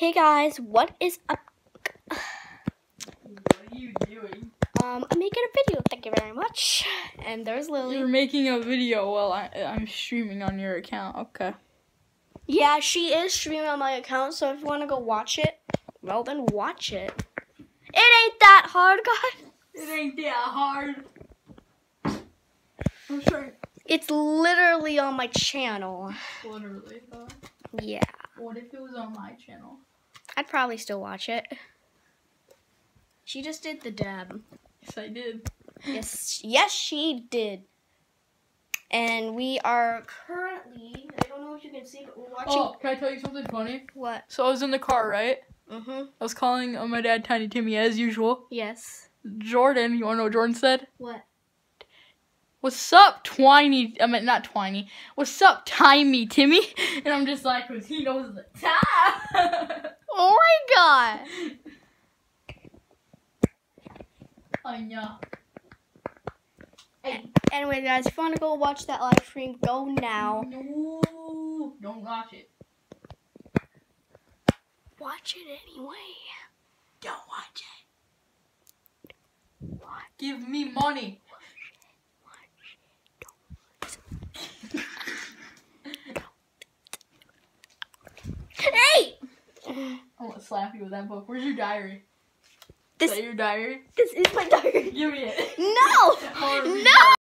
Hey guys, what is up? What are you doing? Um, I'm making a video. Thank you very much. And there's Lily. You're making a video while I, I'm streaming on your account. Okay. Yeah, she is streaming on my account. So if you want to go watch it, well then watch it. It ain't that hard, guys. It ain't that hard. I'm sorry. It's literally on my channel. Literally. though. Yeah, What if it was on my channel? I'd probably still watch it. She just did the dab. Yes, I did. Yes, yes, she did. And we are currently, I don't know if you can see, but we're watching. Oh, can I tell you something funny? What? So I was in the car, right? Mm-hmm. I was calling uh, my dad Tiny Timmy as usual. Yes. Jordan, you wanna know what Jordan said? What? What's up, Twiny? I mean, not Twiny. What's up, Timey Timmy? And I'm just like, cause he knows the time. Oh my god! I know. Anyway, guys, if you want to go watch that live stream, go now. No, don't watch it. Watch it anyway. Don't watch it. Give me money. Hey! I want to slap you with that book. Where's your diary? This Is that your diary? this is my diary. Give me it.